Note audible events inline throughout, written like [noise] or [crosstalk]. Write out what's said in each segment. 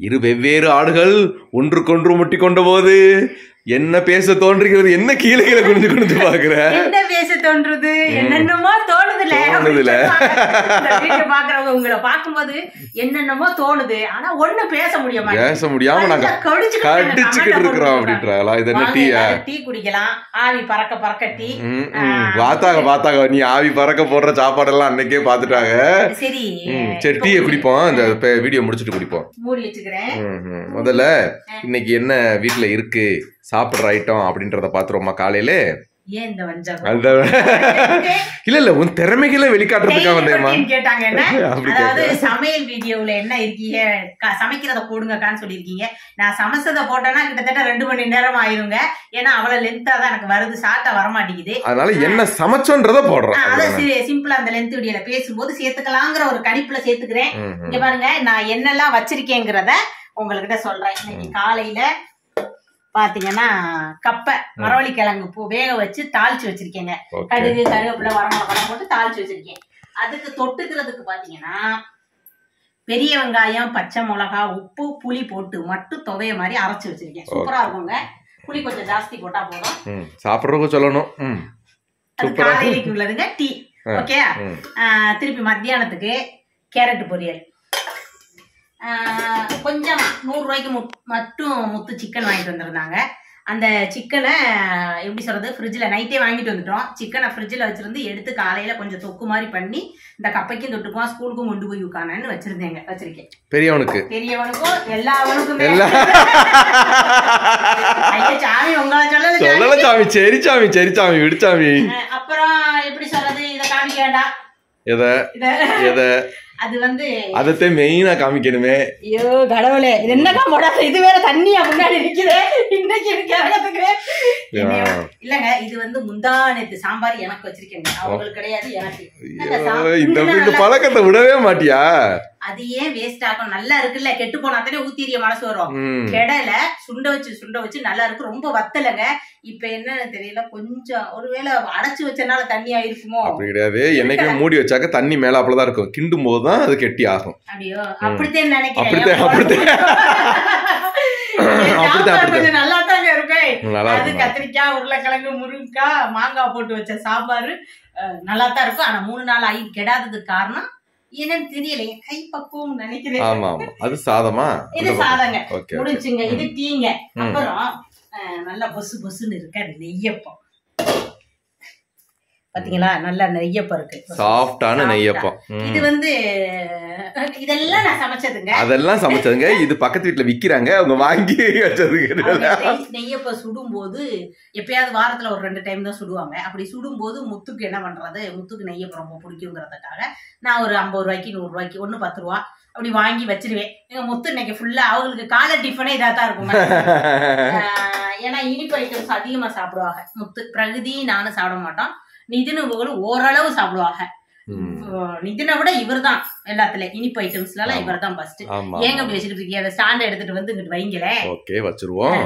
இரு வெவ்வேறு ஆடுகள் ஒன்றுக்கொன்று முட்டிக்கொண்டபோது என்ன பேச தோன்றுகிறது என்ன கீழே கீழே குனிஞ்சு குனிஞ்சு பாக்குற என்ன பேச தோன்றுது என்னென்னமோ தோணுதுல தோணுதுல. பாக்குறவங்க உங்களை பார்க்கும்போது என்னென்னமோ தோணுது. ஆனா ஒண்ணு பேச முடிய பேச முடியாம நாங்க கடிச்சுக்கிட்டு இருக்கிறோம் அப்படின்றாங்களா இது என்ன டீயா? டீ குடிக்கலாம். ஆவி பறக்க பறக்க டீ. பார்த்தாங்க பார்த்தாங்க நீ ஆவி பறக்க போடுற சாப்பாடெல்லாம் அன்னைக்கே பார்த்துட்டாங்க. சரி. சரி டீயை குடிப்போம். இந்த வீடியோ முடிச்சுட்டு குடிப்போம். மூடி வச்சுக்கிறேன். முதல்ல இன்னைக்கு என்ன வீட்ல இருக்கு? சாப்பிடுற ஐட்டம் அப்படின்றத பாத்துருவோமா காலையில? இல்ல இல்ல உன் திறமைகளை வெளிக்காட்டுறதுக்காக பத்தின்னு கேட்டாங்க [laughs] அதாவது சமையல் வீடியோவுல என்ன இருக்கீங்க? சமைக்கிறத போடுங்கக்கான்னு சொல்லியிருக்கீங்க. நான் சமைச்சதை போட்டேன்னா கிட்டத்தட்ட ரெண்டு மணி நேரம் ஆயிருங்க. ஏன்னா அவ்வளவு லென்த்தா தான் எனக்கு வருது. ஷார்ட்டா வர மாட்டேங்குது அதனால என்ன சமைச்சோன்றத போடுறோம் ஆஹ் அதை அப்படிதானே? சி- சிம்பிளா அந்த லென்த் வீடியோல பேசும்போது சேர்த்துக்கலாங்கிற ஒரு கணிப்புல சேர்த்துக்கிறேன். இங்க பாருங்க நான் என்னெல்லாம் வச்சிருக்கேங்கிறத உங்ககிட்ட சொல்றேன். இன்னைக்கு காலையில பாத்தீங்கன்னா கப்பை மரவள்ளி கிழங்கு பூ வேக வச்சு தாளிச்சு வச்சிருக்கேங்க. கடுகு கருவேப்பிலை வரமிளகாய் போட்டு தாளிச்சு வச்சிருக்கேன். அதுக்கு தொட்டுக்கிறதுக்கு பாத்தீங்கன்னா பெரிய வெங்காயம் பச்சை மிளகா உப்பு புளி போட்டு மட்டும் துவைய மாதிரி அரைச்சு வச்சிருக்கேன். சூப்பரா இருக்குங்க. புளி கொஞ்சம் ஜாஸ்தி போட்டா போதும். ம், சாப்பிடுறவங்க சொல்லணும். அது காலையிலைக்கு உள்ளதுங்க டீ. ஓகே. திருப்பி மத்தியானத்துக்கு கேரட் பொரியல். கொஞ்சம் நூறு ரூபாய்க்கு முட்- மட்டும் முத்து சிக்கன் வாங்கிட்டு வந்திருந்தாங்க. அந்த சிக்கனை எப்படி சொல்றது ஃப்ரிட்ஜில் நைட்டே வாங்கிட்டு வந்துட்டோம். சிக்கனை ஃப்ரிட்ஜில் வச்சிருந்து எடுத்து காலையில கொஞ்சம் தொக்கு மாதிரி பண்ணி இந்த கப்பைக்கும் தொட்டுக்குவோம் ஸ்கூலுக்கும் கொண்டு போய் உட்கானன்னு வச்சிருந்தேங்க வச்சிருக்கேன். பெரியவனுக்கு. பெரியவனுக்கும் எல்லா ஐயா சாமி உங்களை சொல்லல சாமி. சொல்லல சாமி சரி சாமி சரி சாமி விடுச்சாமி அப்புறம் எப்படி சொல்றது இதை காமிக்க வேண்டாம். எத? எத? அது வந்து அதத்தை மெயினா காமிக்கணுமே. ஐயோ கடவுளே. இது என்னக்கா போடாத? இது வேற தண்ணியா முன்னாடி நிக்குது. இன்னைக்கு எனக்கு இறங்கத்துக்கு ஆ. இல்லங்க இது வந்து முந்தா நேத்து சாம்பார் எனக்கு வச்சிருக்கேங்க. அவங்களுக்கு கிடையாது எனக்கு. இந்த பழக்கத்தை விடவே மாட்டியா? அது ஏன் வேஸ்ட் ஆகும் நல்லா இருக்குல்ல. கெட்டு போனா தானே ஊத்திரிய மனசு வரும். கெடல சுண்ட வச்சு சுண்ட வச்சு நல்லா இருக்கு. ரொம்ப வத்தலைங்க. இப்ப என்னன்னு தெரியல. கொஞ்சம் ஒருவேளை அடைச்சு வச்சனால தண்ணி ஆயிருக்குமோ? அப்படி கிடையாது. என்னைக்குமே மூடி வச்சாக்க தண்ணி மேலாப்புல தான் இருக்கும். கிண்டும் போது தான் அது கெட்டி ஆகும். அப்படியோ? அப்படித்தான் நினைக்கிறேன். அப்படித்தான். கொஞ்சம் நல்லா தாங்க அது கத்திரிக்காய் உருளைக்கிழங்கு முருங்கைக்காய் மாங்காய் போட்டு வச்ச சாம்பார் நல்லா தான் இருக்கும். ஆனா மூணு நாள் ஆகி கெடாததுக்கு காரணம் என்னன்னு தெரியல என் கை பக்குவம் நினைக்கிறேன். ஆமா ஆமா. அது சாதமா? இது சாதங்க. முடிச்சுங்க இது டீங்க. அப்புறம் நல்லா பொசு பொசுன்னு இருக்க நெய்யப்பம். பாத்தீங்களா? நல்லா நெய்யப்பம் இருக்கு. சாஃப்டான நெய்யப்பம். இது வந்து இதெல்லாம் நான் சமைச்சதுங்க. அதெல்லாம் சமைச்சதுங்க. இது பக்கத்து வீட்டுல விக்கிறாங்க. அவங்க வாங்கி வச்சது அவங்க கிடையாது நெய்- நெய்யப்ப சுடும்போது எப்பயாவது வாரத்துல ஒரு ரெண்டு டைம் தான் சுடுவாங்க. அப்படி சுடும்போது முத்துக்கு என்ன பண்றது? முத்துக்கு நெய்யப்பம் ரொம்ப பிடிக்குங்கிறதுக்காக நான் ஒரு ஐம்பது ரூபாய்க்கு நூறு ரூபாய்க்கு ஒண்ணு பத்து ரூபா அப்படி வாங்கி வச்சிருவேன். எங்க முத்து இன்னைக்கு ஃபுல்லா அவங்களுக்கு காலை டிஃபனே இதா தான் இருக்கும். [laughs] ஏன்னா இனிப்பு ஐட்டம்ஸ் அதிகமா சாப்பிடுவாங்க முத்து. பிரகதி நானும் சாப்பிட மாட்டோம். நிதின் இவங்களும் ஓரளவு சாப்பிடுவாங்க. நிதினை விட இவர்தான் எல்லாத்துல இனிப்பு ஐட்டம்ஸ்ல எல்லாம் ஆமா. இவர்தான் ஃபர்ஸ்ட் ஆமா ஏங்க அப்படி வச்சுக்கிட்டு இருக்கீங்க? அதை ஸ்டாண்ட் எடுத்துட்டு வந்து இங்கிட்டு வைங்களேன். ஓகே வச்சிருவோம்.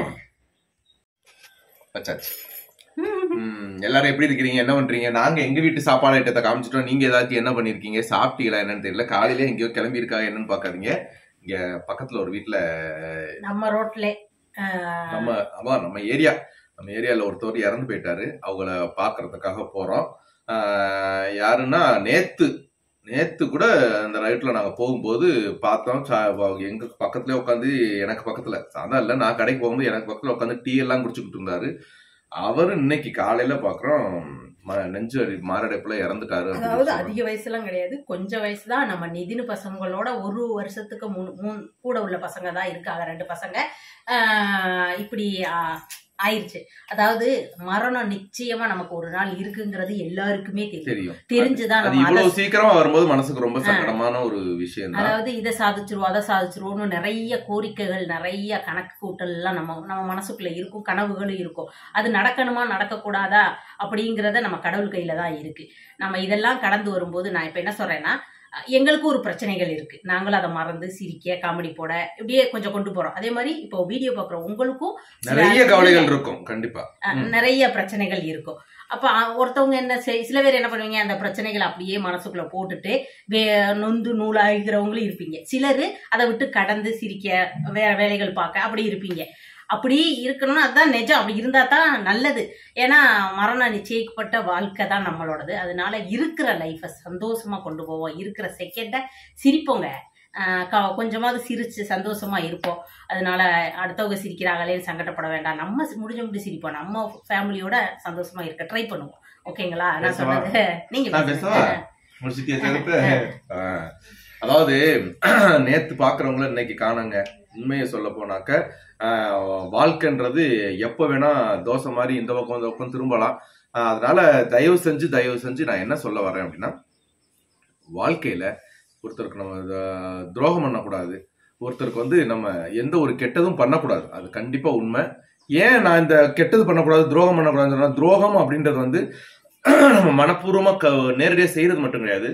எல்லாரும் எப்படி இருக்கிறீங்க? என்ன பண்றீங்க? நாங்க எங்க வீட்டு சாப்பாடு ஐட்டத்தை காமிச்சிட்டோம். நீங்க ஏதாச்சும் என்ன பண்ணிருக்கீங்க? சாப்பிட்டீங்களா என்னன்னு தெரியல. காலையில எங்கேயோ கிளம்பி இருக்கா என்னன்னு பாக்காதீங்க இங்க பக்கத்துல ஒரு வீட்டுல நம்ம ரோட்ல நம்ம அதான் நம்ம ஏரியா. நம்ம ஏரியால ஒருத்தவர் இறந்து போயிட்டாரு. அவங்கள பாக்குறதுக்காக போறோம். ஆஹ் யாருன்னா நேத்து நேத்து கூட அந்த ரைட்ல நாங்க போகும்போது பார்த்தோம். எங்க பக்கத்துலயே உட்காந்து எனக்கு பக்கத்துல அதான் இல்ல நான் கடைக்கு போகும்போது எனக்கு பக்கத்துல உட்காந்து டீ எல்லாம் குடிச்சுக்கிட்டு இருந்தாரு. அவரு இன்னைக்கு காலையில பாக்குறோம் நெஞ்சு மாரடைப்புல இறந்துட்டாரு அதாவது. அதிக வயசுலாம் கிடையாது. கொஞ்சம் வயசு தான் நம்ம நிதின் பசங்களோட ஒரு வருஷத்துக்கு மூணு மூணு கூட உள்ள பசங்க தான் இருக்காங்க ரெண்டு பசங்க. இப்படி ஆயிருச்சு. அதாவது மரணம் நிச்சயமா நமக்கு ஒரு நாள் இருக்குங்கிறது எல்லாருக்குமே தெரியும். தெரிஞ்சுதான் இவ்வளவு சீக்கிரமா வரும்போது மனசுக்கு ரொம்ப சங்கடமான ஒரு விஷயம் அதாவது இதை சாதிச்சிருவோம் அதை சாதிச்சிருவோம்னு நிறைய கோரிக்கைகள் நிறைய கணக்கு கூட்டல் எல்லாம் நம்ம நம்ம மனசுக்குள்ள இருக்கும் கனவுகளும் இருக்கும். அது நடக்கணுமா நடக்கக்கூடாதா அப்படிங்கிறத நம்ம கடவுள் கையில தான் இருக்கு. நம்ம இதெல்லாம் கடந்து வரும்போது நான் இப்ப என்ன சொல்றேன்னா எங்களுக்கும் ஒரு பிரச்சனைகள் இருக்கு. நாங்களும் அதை மறந்து சிரிக்க காமெடி போட இப்படியே கொஞ்சம் கொண்டு போறோம். அதே மாதிரி இப்போ வீடியோ பாக்குற உங்களுக்கும் நிறைய கவலைகள் இருக்கும் கண்டிப்பா. நிறைய பிரச்சனைகள் இருக்கும். அப்ப ஒருத்தவங்க என்ன சில பேர் என்ன பண்ணுவீங்க அந்த பிரச்சனைகளை அப்படியே மனசுக்குள்ள போட்டுட்டு வே நொந்து நூலாகிறவங்களும் இருப்பீங்க. சிலர் அதை விட்டு கடந்து சிரிக்க வேற வேலைகள் பார்க்க அப்படி இருப்பீங்க. அப்படி இருக்கணும்னு அதுதான் நிஜம். அப்படி இருந்தா தான் நல்லது. ஏன்னா மரணம் நிச்சயிக்கப்பட்ட வாழ்க்கை தான் நம்மளோடது. அதனால இருக்கிற லைஃப்பை சந்தோஷமா கொண்டு போவோம். இருக்கிற செகண்டை சிரிப்போங்க. கொஞ்சமாவது சிரிச்சு சந்தோஷமா இருப்போம். அதனால அடுத்தவங்க சிரிக்கிறாங்களேன்னு சங்கடப்பட வேண்டாம். நம்ம முடிஞ்ச முடிஞ்சு சிரிப்போம். நம்ம ஃபேமிலியோட சந்தோஷமா இருக்க ட்ரை பண்ணுவோம். ஓகேங்களா நான்? சொன்னது நீங்க அதாவது [clears throat] நேத்து பாக்குறவங்கள இன்னைக்கு காணுங்க. உண்மையை சொல்ல போனாக்க வாழ்க்கைன்றது எப்ப வேணா தோசை மாதிரி இந்த பக்கம் இந்த பக்கம் திரும்பலாம். அதனால தயவு செஞ்சு தயவு செஞ்சு நான் என்ன சொல்ல வரேன் அப்படின்னா வாழ்க்கையில ஒருத்தருக்கு நம்ம துரோகம் பண்ணக்கூடாது. ஒருத்தருக்கு வந்து நம்ம எந்த ஒரு கெட்டதும் பண்ணக்கூடாது. அது கண்டிப்பா உண்மை. ஏன் நான் இந்த கெட்டது பண்ணக்கூடாது துரோகம் பண்ணக்கூடாதுன்னு சொன்னா துரோகம் அப்படின்றது வந்து [clears throat] நம்ம மனப்பூர்வமா க நேரடியாக செய்யறது மட்டும் கிடையாது.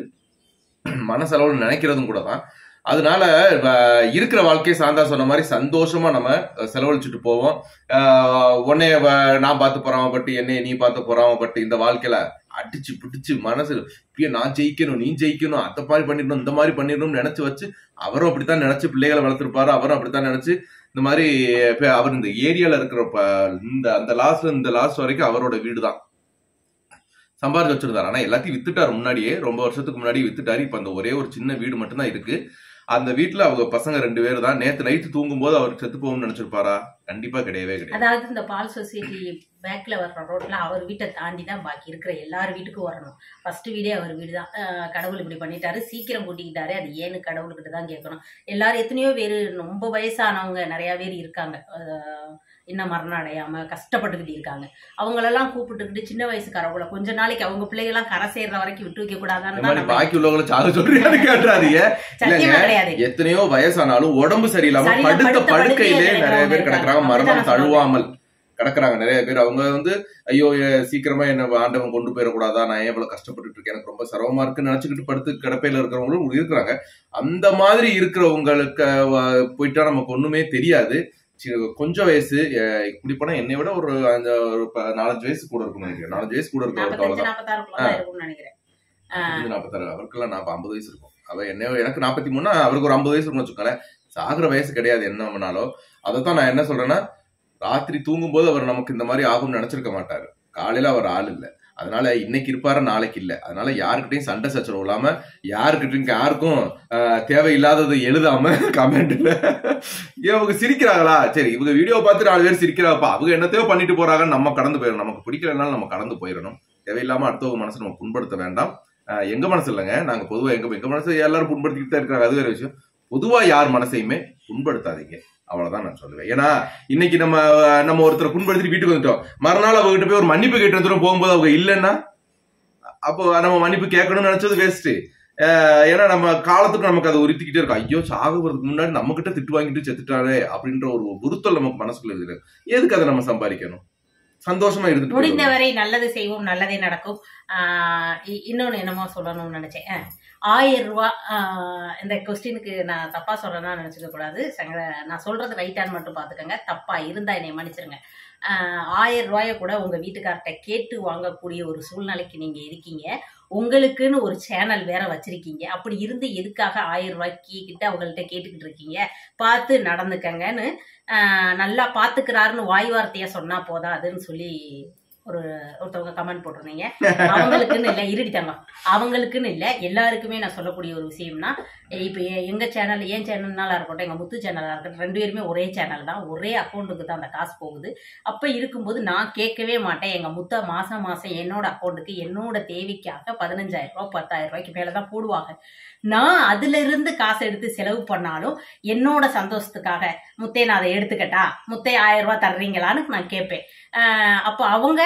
[clears throat] மனசளவில் நினைக்கிறதும் கூட தான் அதனால இருக்கிற வாழ்க்கையை சாந்தா சொன்ன மாதிரி சந்தோஷமா நம்ம செலவழிச்சுட்டு போவோம். உடனே வ- நான் பார்த்து பொறாமப்பட்டு என்னைய நீ பார்த்து பொறாமப்பட்டு இந்த வாழ்க்கையில அடிச்சு பிடிச்சு மனசு இப்பயே நான் ஜெயிக்கணும் நீ ஜெயிக்கணும் அந்த மாதிரி பண்ணிடணும் இந்த மாதிரி பண்ணிடணும்னு நினைச்சு வச்சு அவரும் அப்படித்தான் நினைச்சு பிள்ளைகளை வளர்த்துருப்பாரு அவரும் அப்படித்தான் நினைச்சு இந்த மாதிரி அவர் இந்த ஏரியால இருக்கிற இந்த அந்த லாஸ்ட்ல இந்த லாஸ்ட் வரைக்கும் அவரோட வீடு தான் சம்பாரிச்சு வச்சிருந்தாரு. ஆனா எல்லாத்தையும் வித்துட்டாரு முன்னாடியே. ரொம்ப வருஷத்துக்கு முன்னாடி வித்துட்டாரு. இப்ப அந்த ஒரே ஒரு சின்ன வீடு மட்டும்தான் இருக்கு. அந்த வீட்டுல அவங்க பசங்க ரெண்டு பேர் தான். நேத்து நைட்டு தூங்கும் போது அவர் செத்து போகும்னு நினைச்சிருப்பாரா? கண்டிப்பா கிடையவே கிடையாது. அதாவது இந்த பால் சொசைட்டி பேக்ல வர்ற ரோட்ல அவர் வீட்டை தாண்டி தான் பாக்கி இருக்கிற எல்லார் வீட்டுக்கும் வரணும். ஃபர்ஸ்ட் வீடே அவர் வீடு தான். கடவுள் இப்படி பண்ணிட்டாரு. சீக்கிரம் கூட்டிக்கிட்டாரு. அது ஏன்னு கடவுள்கிட்ட தான் கேட்கணும். எல்லாரும் எத்தனையோ பேர் ரொம்ப வயசானவங்க நிறைய பேர் இருக்காங்க. இன்னும் மரணம் அடையாம கஷ்டப்பட்டுக்கிட்டு இருக்காங்க. அவங்களெல்லாம் கூப்பிட்டுக்கிட்டு சின்ன வயசுக்காரவங்கள கொஞ்ச நாளைக்கு அவங்க பிள்ளைகள்லாம் கரை சேர்ற வரைக்கும் விட்டு வைக்க கூடாதான்னு பாக்கி உள்ளவங்களை சாக சொல்றியான்னு [laughs] கேட்டுறாதீங்க. கிடையாது. எத்தனையோ வயசானாலும் உடம்பு சரியில்லாம சரியா படுத்த படுக்கையிலே நிறைய பேர் கிடக்குறாங்க. மரணம் தழுவாமல் கிடக்குறாங்க நிறைய பேர். அவங்க வந்து ஐயோ சீக்கிரமா என்ன ஆண்டவன் கொண்டு போயிடக்கூடாதா? நான் ஏன் இவ்வளவு கஷ்டப்பட்டுட்டு இருக்கேன்? எனக்கு ரொம்ப சிரமமா இருக்குன்னு நினைச்சுக்கிட்டு படுத்து கிடப்பையில இருக்கிறவங்களும் இருக்கிறாங்க. அந்த மாதிரி இருக்கிறவங்களுக்கு போயிட்டா நமக்கு ஒண்ணுமே தெரியாது. கொஞ்சம் வயசு இப்படி போனா என்னை விட ஒரு அந்த ஒரு நாலஞ்சு வயசு கூட இருக்கும் நினைக்கிறேன். நாலஞ்சு வயசு கூட இருக்கும் நினைக்கிறேன். நாற்பத்தாறு அவருக்கெல்லாம் நாற்பது ஐம்பது வயசு இருக்கும். அவ என்ன எனக்கு நாற்பத்தி மூணா அவருக்கு ஒரு ஐம்பது வயசு இருக்கும்னு வச்சுக்கோங்களேன். சாகுற வயசு கிடையாது என்ன பண்ணாலும். அதைத்தான் நான் என்ன சொல்றேன்னா ராத்திரி தூங்கும்போது அவர் நமக்கு இந்த மாதிரி ஆகும்னு நினைச்சிருக்க மாட்டாரு. காலையில அவர் ஆள் இல்ல. அதனால இன்னைக்கு இருப்பாரு? நாளைக்கு இல்ல. அதனால யாருக்கிட்டையும் சண்டை சச்சரவு இல்லாம யாருக்கிட்டையும் யாருக்கும் தேவையில்லாதது எழுதாம [laughs] கமெண்ட்ல இவங்க சிரிக்கிறாங்களா? சரி இவங்க வீடியோ பார்த்து நாலு பேர் சிரிக்கிறாப்பா அவங்க என்னத்தையோ பண்ணிட்டு போறாங்கன்னு நம்ம கடந்து போயிடணும் நமக்கு பிடிக்கலனாலும் நம்ம கடந்து போயிடணும் தேவையில்லாம அடுத்தவங்க மனசு நம்ம புண்படுத்த வேண்டாம். எங்க மனசு இல்லைங்க. நாங்க பொதுவா எங்க எங்க மனசு எல்லாரும் புண்படுத்திக்கிட்டு தான் இருக்கிறாங்க. அது வேற விஷயம். பொதுவா யார் மனசையுமே புண்படுத்தாதீங்க. அவ்வளவுதான் நான் சொல்லுவேன். ஏன்னா இன்னைக்கு நம்ம நம்ம ஒருத்தரை புண்படுத்திட்டு வீட்டுக்கு வந்துட்டோம். மறுநாள் அவங்ககிட்ட போய் ஒரு மன்னிப்பு கேட்டு வந்துடும் போகும்போது அவங்க இல்லைன்னா அப்போ நம்ம மன்னிப்பு கேட்கணும்னு நினைச்சது வேஸ்ட் ஏன்னா நம்ம காலத்துக்கு நமக்கு அதை உறுத்திக்கிட்டே இருக்கும். ஐயோ சாகுறதுக்கு முன்னாடி நம்ம கிட்ட திட்டு வாங்கிட்டு செத்துட்டாரே அப்படின்ற ஒரு உறுத்தல் நமக்கு மனசுக்குள்ள இருக்கு. எதுக்கு அதை நம்ம சம்பாதிக்கணும்? சந்தோஷமா இருந்துட்டு முடிந்தவரை நல்லது செய்வோம் நல்லதே நடக்கும். இ- இன்னொன்னு என்னமோ சொல்லணும்னு நினைச்சேன். ஆயிரம் ரூபா இந்த கொஸ்டினுக்கு நான் தப்பா சொல்றேன்னா நினைச்சுக்க கூடாது. சங்கர நான் சொல்றது ரைட்டான்னு மட்டும் பாத்துக்கோங்க. தப்பா இருந்தா என்னை மன்னிச்சிருங்க. ஆயிரம் ரூபாயை கூட உங்க வீட்டுக்கார்ட்ட கேட்டு வாங்கக்கூடிய ஒரு சூழ்நிலைக்கு நீங்க இருக்கீங்க. உங்களுக்குன்னு ஒரு சேனல் வேற வச்சிருக்கீங்க. அப்படி இருந்து எதுக்காக ஆயிரம் ரூபாய்க்கு கிட்ட அவங்கள்ட்ட கேட்டுக்கிட்டு இருக்கீங்க? பார்த்து நடந்துக்கங்கன்னு நல்லா பாத்துக்கிறாருன்னு வாய் வார்த்தையா சொன்னா போதாதுன்னு சொல்லி ஒரு ஒருத்தவங்க கமெண்ட் போட்டிருந்தீங்க. அவங்களுக்குன்னு இல்லை இருடித்தாங்க அவங்களுக்குன்னு இல்லை எல்லாருக்குமே நான் சொல்லக்கூடிய ஒரு விஷயம்னா இப்போ எங்க சேனல் ஏன் சேனல்னால இருக்கட்டும் எங்க முத்து சேனலா இருக்கட்டும் ரெண்டு பேருமே ஒரே சேனல் தான். ஒரே அக்கௌண்ட்டுக்கு தான் அந்த காசு போகுது. அப்ப இருக்கும்போது நான் கேட்கவே மாட்டேன். எங்க முத்த மாசம் மாசம் என்னோட அக்கௌண்ட்டுக்கு என்னோட தேவைக்காக பதினஞ்சாயிரம் ரூபாய் பத்தாயிரம் ரூபாய்க்கு மேலதான் போடுவாங்க. நான் அதுல இருந்து காசு எடுத்து செலவு பண்ணாலும் என்னோட சந்தோஷத்துக்காக முத்தே நான் அதை எடுத்துக்கட்டா? முத்தே ஆயிரம் ரூபாய் தர்றீங்களான்னு நான் கேட்பேன். அப்போ அவங்க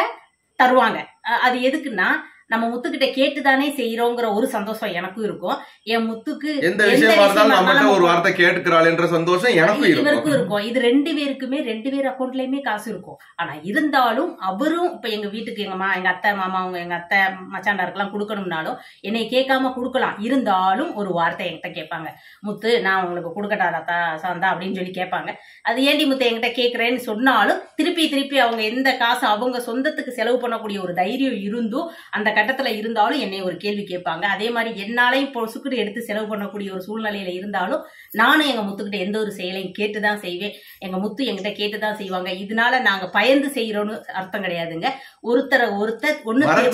தருவாங்க. அஹ் அது எதுக்குன்னா நம்ம முத்துக்கிட்ட கேட்டுதானே செய்யறோங்கிற ஒரு சந்தோஷம் எனக்கும் இருக்கும். என் முத்துக்கு எந்த விஷயமா ஒரு வார்த்தை கேட்டுக்கிறாள் என்ற சந்தோஷம் எனக்கும் இவருக்கும் இருக்கும். இது ரெண்டு பேருக்குமே ரெண்டு பேர் அக்கௌண்ட்லயுமே காசு இருக்கும். ஆனா இருந்தாலும் அவரும் இப்ப எங்க வீட்டுக்கு எங்க மா எங்க அத்தை மாமா அவங்க எங்க அத்தை மச்சாண்டாருக்கெல்லாம் கொடுக்கணும்னாலும் என்னை கேட்காம கொடுக்கலாம். இருந்தாலும் ஒரு வார்த்தை என்கிட்ட கேட்பாங்க. முத்து நான் உங்களுக்கு கொடுக்கட்டாதா சாந்தா அப்படின்னு சொல்லி கேட்பாங்க. அது ஏண்டி முத்து என்கிட்ட கேட்கறேன்னு சொன்னாலும் திருப்பி திருப்பி அவங்க எந்த காசு அவங்க சொந்தத்துக்கு செலவு பண்ணக்கூடிய ஒரு தைரியம் இருந்தும் அந்த கட்டத்துல இருந்தாலும் என்னை ஒரு கேள்வி கேட்பாங்க. அதே மாதிரி என்னாலையும் இப்போ சுக்குடு எடுத்து செலவு பண்ணக்கூடிய ஒரு சூழ்நிலையில இருந்தாலும் நானும் எங்க முத்துக்கிட்ட எந்த ஒரு செயலையும் கேட்டுதான் செய்வேன். எங்க முத்து எங்கிட்ட கேட்டுதான் செய்வாங்க. இதனால நாங்க பயந்து செய்யறோம்னு அர்த்தம் கிடையாதுங்க. ஒருத்தரை ஒருத்தர் ஒண்ணு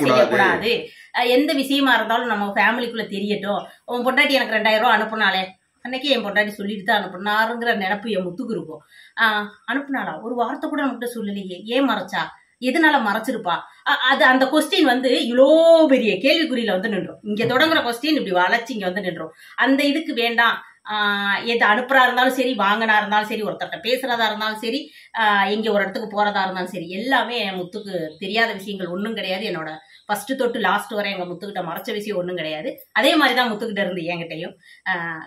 செய்யக்கூடாது. எந்த விஷயமா இருந்தாலும் நம்ம ஃபேமிலிக்குள்ள தெரியட்டும். உன் பொண்டாட்டி எனக்கு ரெண்டாயிரம் ரூபாய் அனுப்புனாலே அன்னைக்கு என் பொண்டாட்டி சொல்லிட்டு தான் அனுப்புனாருங்கிற நினப்பு என் முத்துக்கு இருக்கும். அனுப்புனாளா? ஒரு வார்த்தை கூட நம்மகிட்ட சொல்லலையே. ஏன் மறைச்சா? எதனால மறைச்சிருப்பா? அது அந்த கொஸ்டின் வந்து இவ்வளோ பெரிய கேள்விக்குறியில வந்து நின்றோம். இங்க தொடங்குற கொஸ்டின் இப்படி வளைச்சு இங்க வந்து நின்றோம். அந்த இதுக்கு வேண்டாம். எது அனுப்புறா இருந்தாலும் சரி வாங்கினா இருந்தாலும் சரி ஒருத்தர்கிட்ட பேசுறதா இருந்தாலும் சரி இங்கே ஒரு இடத்துக்கு போறதா இருந்தாலும் சரி எல்லாமே என் முத்துக்கு தெரியாத விஷயங்கள் ஒன்றும் கிடையாது. என்னோட ஃபர்ஸ்ட் தொட்டு லாஸ்ட் வரை எங்க முத்துக்கிட்ட மறைச்ச விஷயம் ஒன்றும் கிடையாது. அதே மாதிரி தான் முத்துக்கிட்ட இருந்து என்கிட்டையும்.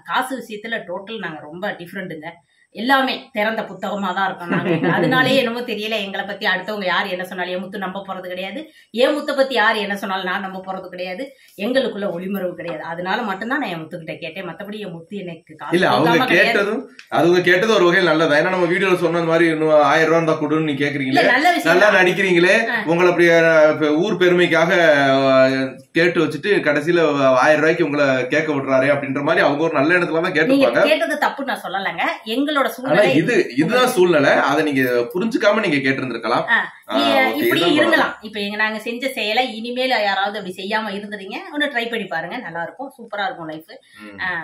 காசு விஷயத்துல டோட்டல் நாங்கள் ரொம்ப டிஃப்ரெண்ட்டுங்க எல்லாமே திறந்த புத்தகமா தான் இருக்கோம். நாங்க அதனாலேயே என்னமோ தெரியல எங்களை பத்தி அடுத்தவங்க யார் என்ன சொன்னாலும் என் முத்து நம்ப போறது கிடையாது? என் முத்தை பத்தி யார் என்ன சொன்னாலும் நான் நம்ப போறது கிடையாது? எங்களுக்குள்ள ஒளிமறைவு கிடையாது. அதனால மட்டும்தான் நான் என் முத்துக்கிட்ட கேட்டேன். மத்தபடி என் முத்து எனக்கு இல்ல அவங்க. கேட்டதும் அவங்க கேட்டது ஒரு வகையில் நல்லதா? ஏன்னா நம்ம வீடியோல சொன்ன மாதிரி இன்னும் ஆயிரம் ரூபாய் இருந்தா கொடுன்னு நீ இல்ல கேக்குறீங்களே நல்ல. நடிக்கிறீங்களே. உங்களை அப்படி ஊர் பெருமைக்காக கேட்டு வச்சுட்டு கடைசியில ஆயிரம் ரூபாய்க்கு உங்களை கேட்க விடுறாரு அப்படின்ற மாதிரி அவங்க ஒரு நல்ல இடத்துல தான் நீங்க கேட்டுப்பாங்க கேட்டது தப்பு நான் சொல்லலைங்க. எங்களோட ஆனா சூழ்நிலை இது இதுதான் சூழ்நிலை. அதை நீங்க புரிஞ்சுக்காம நீங்க கேட்டிருந்திருக்கலாம். இப்படி இருக்கலாம் இப்ப எங்க நாங்க செஞ்ச செயலை இனிமேல் யாராவது அப்படி செய்யாம இருந்துறீங்க. ஒன்னு ட்ரை பண்ணி பாருங்க. நல்லா இருக்கும் சூப்பரா இருக்கும் லைஃப்.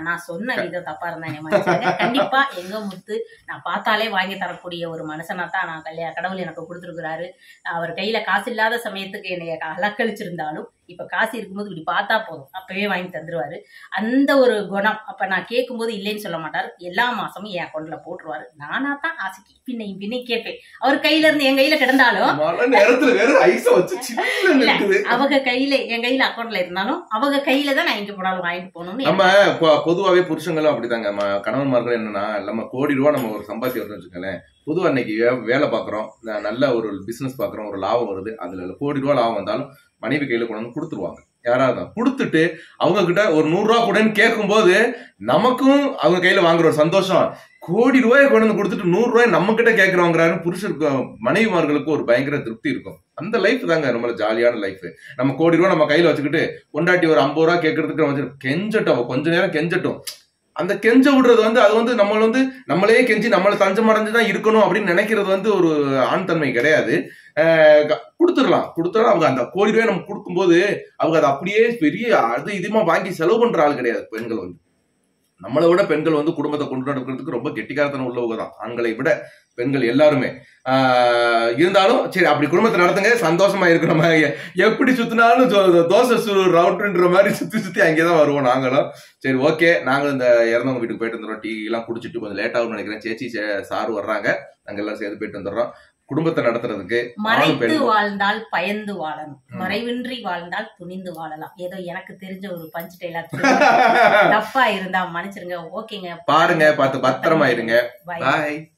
நான் சொன்ன விதம் தப்பா இருந்தா என்னை மன்னிச்சிடுங்க. கண்டிப்பா எங்க முத்து நான் பார்த்தாலே வாங்கி தரக்கூடிய ஒரு மனுஷனா தான் நான் கல்யா கடவுள் எனக்கு கொடுத்துருக்கிறாரு. அவர் கையில காசு இல்லாத சமயத்துக்கு என்னைய அலக்கழிச்சிருந்தாலும் இப்ப காசு இருக்கும்போது இப்படி பார்த்தா போதும். அப்பவே வாங்கி தந்துருவாரு. அந்த ஒரு குணம் அப்ப நான் கேட்கும்போது இல்லைன்னு சொல்ல மாட்டாரு. எல்லா மாசமும் என் அக்கௌண்ட்ல போட்டுருவாரு. நானா தான் ஆசைக்கு பின்னை பின்னை கேட்பேன். அவர் கையில இருந்து என் கையில கிடந்தாலும் அவங்க கையில என் கையில அக்கௌண்ட்ல இருந்தாலும் அவங்க கையில தான் நான் எங்க போனாலும் வாங்கிட்டு போகணும்னு நம்ம பொதுவாவே புருஷங்களும் அப்படிதாங்க. ம- கணவன்மார்கள் என்னன்னா நம்ம கோடி ரூபா நம்ம ஒரு சம்பாத்தி வருதுன்னு வச்சுக்கோங்களேன். பொதுவா இன்னைக்கு வே- வேலை பாக்குறோம். நல்ல ஒரு பிசினஸ் பாக்குறோம். ஒரு லாபம் வருது. அதுல கோடி ரூபா லாபம் வந்தாலும் மனைவி கையில கொண்டு வந்து கொடுத்துருவாங்க. யாராவது. கொடுத்துட்டு அவங்க கிட்ட ஒரு நூறு ரூபா கூடன்னு கேட்கும்போது நமக்கும் அவங்க கையில வாங்குற ஒரு சந்தோஷம். கோடி ரூபாயை கொண்டு வந்து கொடுத்துட்டு நூறு ரூபாய் நம்ம கிட்ட கேட்கறவங்கிறாரு புருஷருக்கு மனைவிமார்களுக்கு ஒரு பயங்கர திருப்தி இருக்கும். அந்த லைஃப் தாங்க ரொம்ப ஜாலியான லைஃப் நம்ம கோடி ரூபா நம்ம கையில வச்சுக்கிட்டு கொண்டாட்டி ஒரு ஐம்பது ரூபா கேட்கறதுக்கு நம்ம வச்சு கெஞ்சட்டும். கொஞ்ச நேரம் கெஞ்சட்டும். அந்த கெஞ்ச விடுறது வந்து அது வந்து நம்மள வந்து நம்மளே கெஞ்சி நம்மளை தஞ்சம் அடைஞ்சு தான் இருக்கணும் அப்படின்னு நினைக்கிறது வந்து ஒரு ஆண் தன்மை கிடையாது. க- கொடுத்துடலாம். கொடுத்துடலாம் அவங்க அந்த கோடி ரூபாய் நம்ம கொடுக்கும்போது அவங்க அதை அப்படியே பெரிய அது இதுமா வாங்கி செலவு பண்ற ஆள் கிடையாது பெண்கள் வந்து. நம்மளை விட பெண்கள் வந்து குடும்பத்தை கொண்டு நடக்கிறதுக்கு ரொம்ப கெட்டிக்காரத்தனம் உள்ளவங்க தான். ஆண்களை விட பெண்கள் எல்லாருமே. இருந்தாலும் சரி அப்படி குடும்பத்தை நடத்துங்க சந்தோஷமா இருக்கிற மாதிரி எப்படி சுத்தினாலும் தோசை சு ரவுட்ன்ற மாதிரி சுத்தி சுத்தி அங்கேதான் வருவோம் நாங்களும். சரி ஓகே. நாங்களும் இந்த இறந்தவங்க வீட்டுக்கு போயிட்டு வந்துடுறோம். டீ எல்லாம் குடிச்சிட்டு கொஞ்சம் லேட் ஆகும்னு நினைக்கிறேன். சேச்சி சார் சாரு வர்றாங்க. நாங்கள் எல்லாம் சேர்ந்து போயிட்டு வந்துடுறோம். குடும்பத்தை நடத்துறதுக்கு மறைத்து வாழ்ந்தால் பயந்து வாழணும். மறைவின்றி வாழ்ந்தால் துணிந்து வாழலாம். ஏதோ எனக்கு தெரிஞ்ச ஒரு பஞ்ச் டைலாக் தப்பா இருந்தா மன்னிச்சிருங்க. ஓகேங்க. பாருங்க பார்த்து பத்திரமா இருங்க. பாய்